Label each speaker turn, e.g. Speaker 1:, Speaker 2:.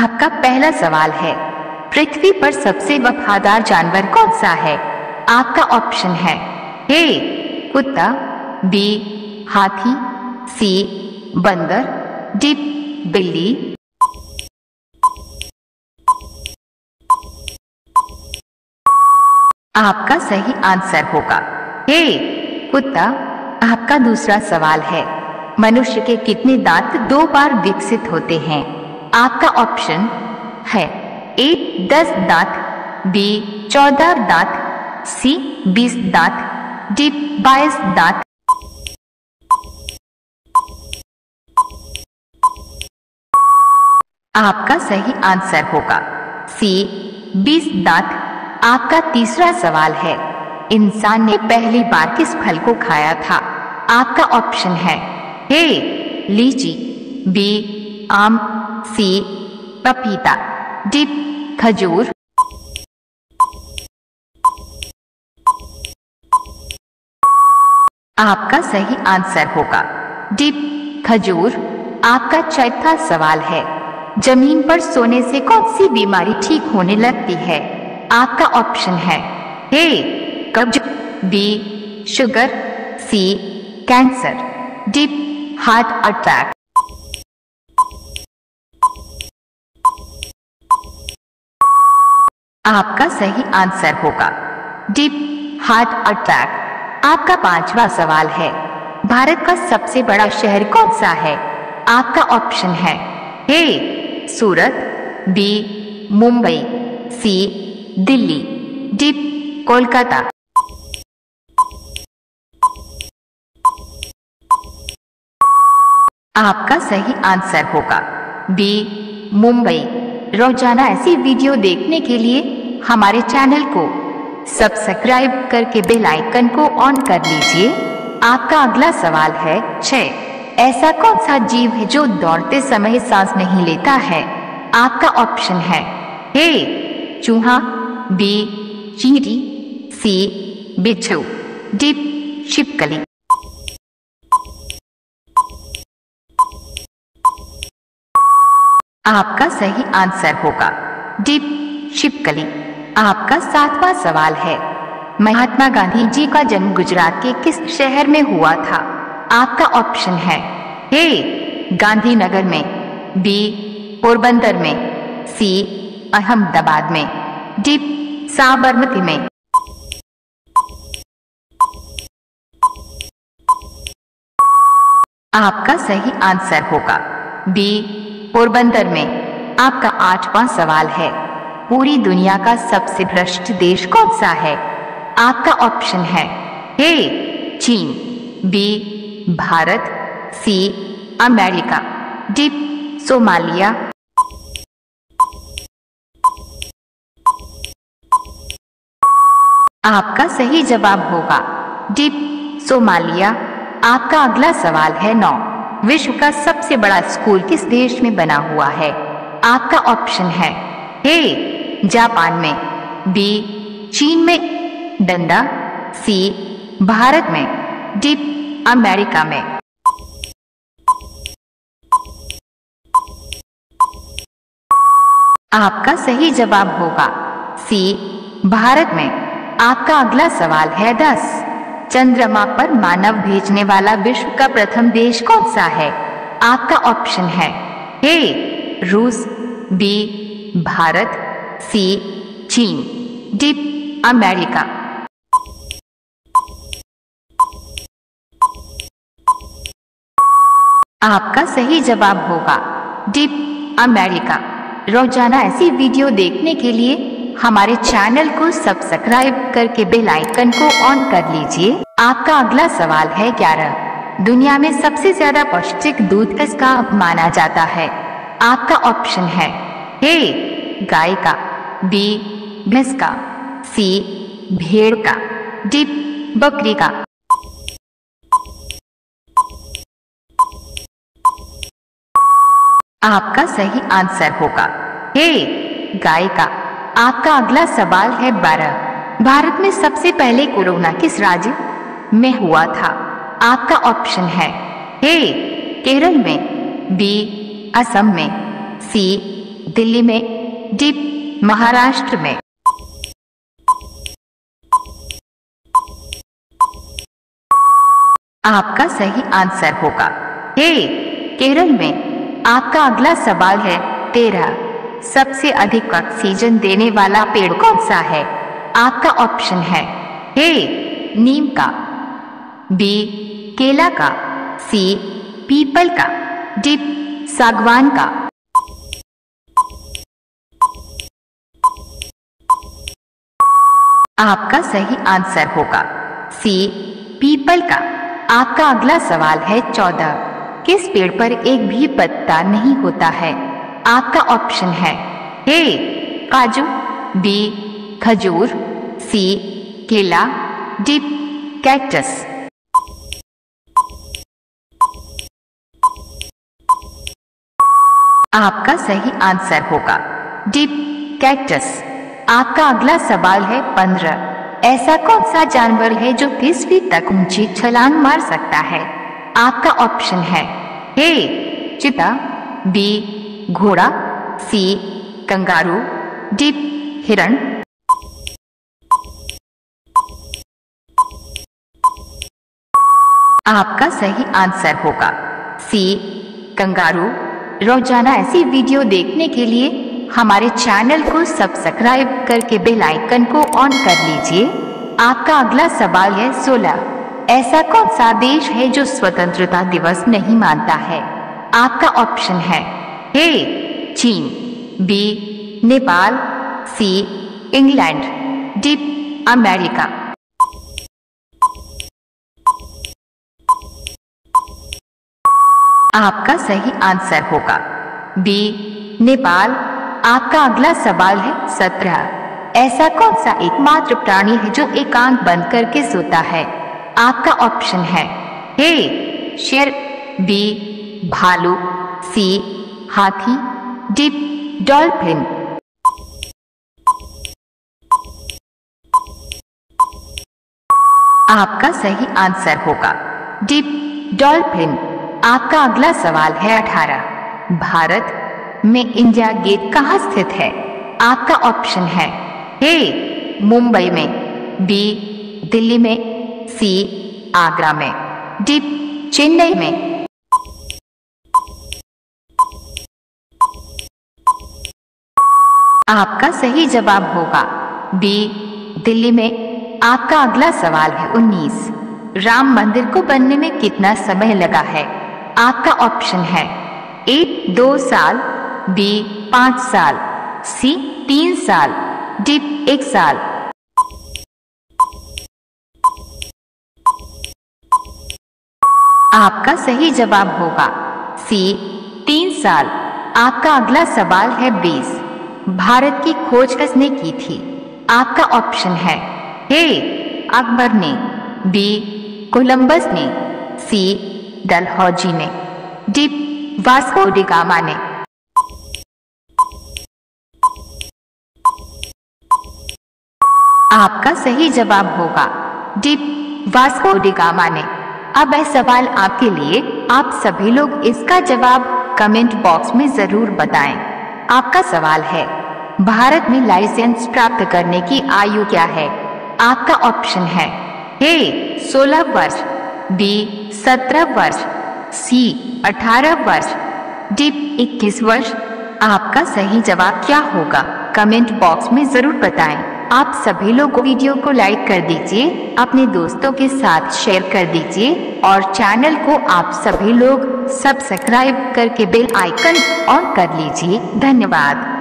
Speaker 1: आपका पहला सवाल है, पृथ्वी पर सबसे वफादार जानवर कौन सा है? आपका ऑप्शन है, ए, कुत्ता, बी, हाथी, सी, बंदर, डी, बिल्ली। आपका सही आंसर होगा, ए, कुत्ता। आपका दूसरा सवाल है, मनुष्य के कितने दांत दो बार विकसित होते हैं? आपका ऑप्शन है ए, दस दांत, बी, चौदह दांत, सी, बीस दांत, डी, बाईस दांत। आपका सही आंसर होगा। सी, बीस दांत, आपका तीसरा सवाल है। इंसान ने पहली बार किस फल को खाया था? आपका ऑप्शन है ए, लीची, बी, आम सी, पपीता। डी खजूर। आपका सही आंसर होगा। डी खजूर, आपका चौथा सवाल है। ज़मीन पर सोने से कौन सी बीमारी ठीक होने लगती है? आपका ऑप्शन है ए, कब्ज, B, sugar, C, cancer. D heart attack. आपका सही आंसर होगा। डीप हार्ट अटैक आपका पांचवा सवाल है। भारत का सबसे बड़ा शहर कौन सा है? आपका ऑप्शन है A Surat B Mumbai C Delhi. D Kolkata. आपका सही आंसर होगा। बी मुंबई। रोज़ाना ऐसी वीडियो देखने के लिए हमारे चैनल को सब्सक्राइब करके बेल आइकन को ऑन कर लीजिए। आपका अगला सवाल है, छह। ऐसा कौन सा जीव है जो दौड़ते समय सांस नहीं लेता है? आपका ऑप्शन है, ए, चूहा, बी, चींटी, सी, बिच्छू। डी छिपकली आपका सही आंसर होगा। डीप छिपकली आपका सातवां सवाल है। महात्मा गांधी जी का जन्म गुजरात के किस शहर में हुआ था? आपका ऑप्शन है ए, गांधीनगर में, बी, पोरबंदर में, सी, अहमदाबाद में। डी साबरमती में। आपका सही आंसर होगा। बी पोरबंदर में। आपका आठवां सवाल है, पूरी दुनिया का सबसे भ्रष्ट देश कौन सा है? आपका ऑप्शन है ए, चीन, B, Bharat, C, America, D, Somalia. आपका सही जवाब होगा, डी, सोमालिया। आपका अगला सवाल है नौ। विश्व का सबसे बड़ा स्कूल किस देश में बना हुआ है? आपका ऑप्शन है ए, जापान में, बी, चीन में, डंडा, सी, भारत में, डी, अमेरिका में। आपका सही जवाब होगा सी, भारत में। आपका अगला सवाल है दस। चंद्रमा पर मानव भेजने वाला विश्व का प्रथम देश कौन सा है? आपका ऑप्शन है ए, रूस, बी, भारत, सी, चीन, डी, अमेरिका। आपका सही जवाब होगा, डी, अमेरिका। रोज़ाना ऐसी वीडियो देखने के लिए हमारे चैनल को सब्सक्राइब करके बेल आइकन को ऑन कर लीजिए। आपका अगला सवाल है ग्यारह। दुनिया में सबसे ज़्यादा पौष्टिक दूध किसका माना जाता है? आपका ऑप्शन है ए गाय का बी, भैंस का, सी भेड़ का डी बकरी का आपका सही आंसर होगा ए गाय का आपका अगला सवाल है बारह। भारत में सबसे पहले कोरोना किस राज्य में हुआ था? आपका ऑप्शन है ए, केरल में, बी, असम में, सी, दिल्ली में, डी, महाराष्ट्र में। आपका सही आंसर होगा। हे केरल में आपका अगला सवाल है तेरह। सबसे अधिक ऑक्सीजन देने वाला पेड़ कौन सा है? आपका ऑप्शन है हे नीम का बी केला का सी पीपल का डी सागवान का। आपका सही आंसर होगा सी पीपल का। आपका अगला सवाल है चौदह। किस पेड़ पर एक भी पत्ता नहीं होता है? आपका ऑप्शन है ए, काजू, बी, खजूर, सी, केला, डी, कैक्टस। आपका सही आंसर होगा, डी, कैक्टस। आपका अगला सवाल है पंद्रह। ऐसा कौन सा जानवर है जो तीस फीट तक ऊँची छलांग मार सकता है? आपका ऑप्शन है ए, चिता, बी घोड़ा सी कंगारू डी हिरण। आपका सही आंसर होगा। C kangaroo. रोज़ाना ऐसी वीडियो देखने के लिए हमारे चैनल को सब्सक्राइब करके बेल आइकन को ऑन कर लीजिए। आपका अगला सवाल है सोलह। ऐसा कौन सा देश है जो स्वतंत्रता दिवस नहीं मानता है? आपका ऑप्शन है ए, चीन, B, Nepal, C, England D America. आपका सही आंसर होगा। बी, नेपाल, आपका अगला सवाल है सत्रह। ऐसा कौन सा एकमात्र प्राणी है जो एकांत बंद करके सोता है? आपका ऑप्शन है ए, शेर, बी, भालू, सी हाथी डी डॉल्फिन। आपका सही आंसर होगा डी डॉल्फिन। आपका अगला सवाल है अठारह। भारत में इंडिया गेट कहाँ स्थित है? आपका ऑप्शन है ए, मुंबई में, बी, दिल्ली में, सी, आगरा में। डी चेन्नई में आपका सही जवाब होगा। बी, दिल्ली में आपका अगला सवाल है 19 राम मंदिर को बनने में कितना समय लगा है? आपका ऑप्शन है ए, दो साल, बी, पाँच साल, सी, तीन साल, डी, एक साल। आपका सही जवाब होगा। सी, तीन साल। आपका अगला सवाल है बीस। भारत की खोज किसने की थी? आपका ऑप्शन है। ए अकबर ने। बी कोलंबस ने। सी डलहौजी ने। डी वास्को डिगामा ने। आपका सही जवाब होगा। डी वास्को डिगामा ने। अब यह सवाल आपके लिए। आप सभी लोग इसका जवाब कमेंट बॉक्स में ज़रूर बताएँ। आपका सवाल है। भारत में लाइसेंस प्राप्त करने की आयु क्या है? आपका ऑप्शन है ए 16 वर्ष, बी 17 वर्ष, सी 18 वर्ष। डी 21 वर्ष। आपका सही जवाब क्या होगा? कमेंट बॉक्स में ज़रूर बताएँ। आप सभी लोग वीडियो को लाइक कर दीजिए, अपने दोस्तों के साथ शेयर कर दीजिए और चैनल को आप सभी लोग सब्सक्राइब करके बेल आइकन ऑन कर लीजिए। धन्यवाद।